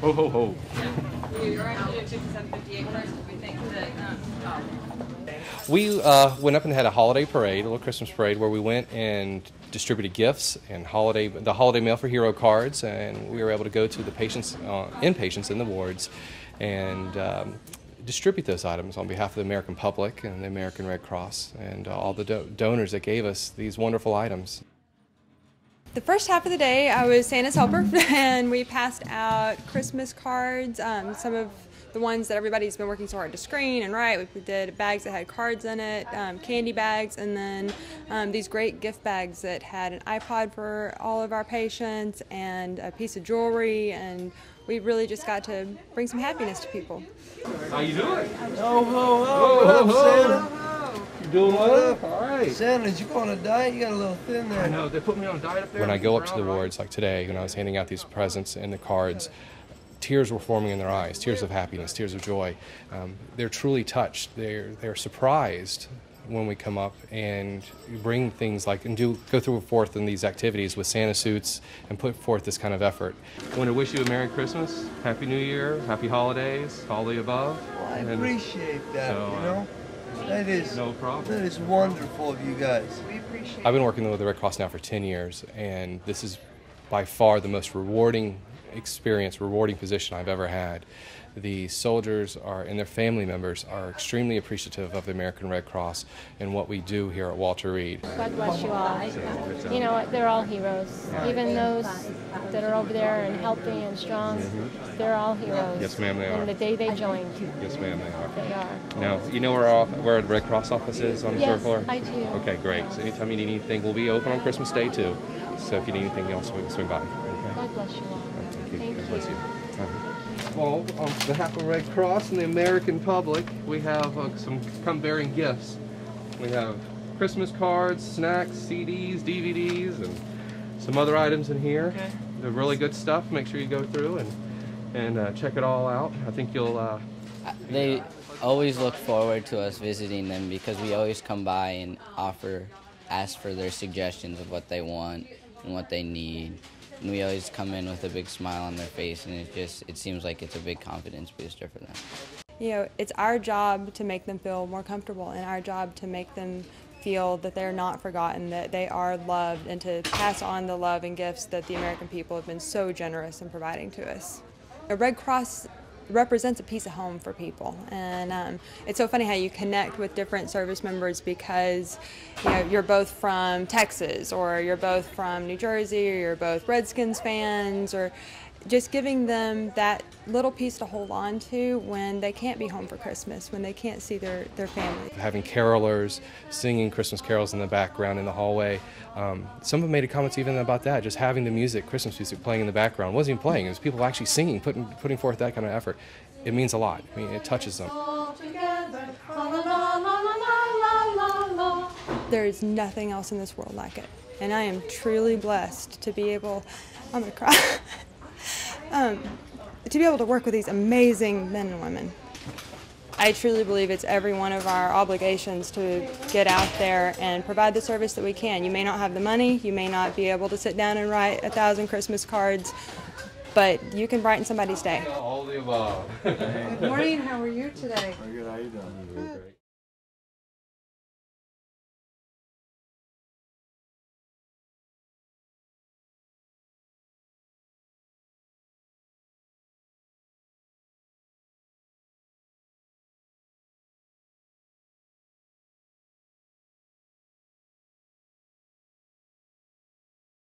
Ho ho ho. We were actually doing 5758 first we think that. We uh, went up and had a holiday parade, a little Christmas parade, where we went and distributed gifts and holiday the holiday mail for hero cards, and we were able to go to the patients, uh, inpatients in the wards, and um, distribute those items on behalf of the American public and the American Red Cross and uh, all the do- donors that gave us these wonderful items. The first half of the day, I was Santa's helper, and we passed out Christmas cards. Um, some of the ones that everybody's been working so hard to screen and write. We did bags that had cards in it, um, candy bags, and then um, these great gift bags that had an iPod for all of our patients and a piece of jewelry. And we really just got to bring some happiness to people. How you doing? Ho, ho, ho. What up, Santa? You doing well? All right. Santa, did you go on a diet? You got a little thin there. I there. know they put me on a diet up there. When I go up to the Brown rice. wards, like today, when I was handing out these presents and the cards, tears were forming in their eyes, tears of happiness, tears of joy. Um, they're truly touched. They're they're surprised when we come up and bring things like and do go through forth in these activities with Santa suits and put forth this kind of effort. I want to wish you a Merry Christmas, Happy New Year, Happy Holidays, all the above. I And appreciate that, So, you uh, know? That is, No problem. that is wonderful of you guys. We appreciate. I've been working with the Red Cross now for 10 years, and this is by far the most rewarding experience, rewarding position I've ever had. The soldiers are and their family members are extremely appreciative of the American Red Cross and what we do here at Walter Reed. God bless you all. You know what? They're all heroes. Even those that are over there and healthy and strong, they're all heroes. Yes, ma'am, they And are. the day they joined, Yes, ma'am, they are. they are. Now, you know where our, where the Red Cross office is on the third Yes, floor? I do. Okay, great. So anytime you need anything, we'll be open on Christmas Day too. So if you need anything else, swing, swing by. Okay. God bless you all. Thank you. Thank God bless you. you. Well, on behalf of Red Cross and the American public, we have uh, some come bearing gifts. We have Christmas cards, snacks, CDs, DVDs, and some other items in here. They're really good stuff. Make sure you go through and and uh, check it all out. I think you'll. Uh, They always look forward to us visiting them because we always come by and offer, ask for their suggestions of what they want and what they need. We always come in with a big smile on their face, and it just it seems like it's a big confidence booster for them. You know, it's our job to make them feel more comfortable and our job to make them feel that they're not forgotten, that they are loved, and to pass on the love and gifts that the American people have been so generous in providing to us. The Red Cross represents a piece of home for people, and um, it's so funny how you connect with different service members because you know you're both from Texas, or you're both from New Jersey, or you're both Redskins fans, or just giving them that little piece to hold on to when they can't be home for Christmas, when they can't see their, their family. Having carolers singing Christmas carols in the background in the hallway. Um, some have made comments even about that, just having the music, Christmas music playing in the background. Wasn't even playing, it was people actually singing, putting, putting forth that kind of effort. It means a lot. I mean, it touches them. There is nothing else in this world like it. And I am truly blessed to be able, I'm gonna cry, um, to be able to work with these amazing men and women. I truly believe it's every one of our obligations to get out there and provide the service that we can. You may not have the money, you may not be able to sit down and write a thousand Christmas cards, but you can brighten somebody's day. all the above. Good morning, how are you today? Very good. How you doing? Great.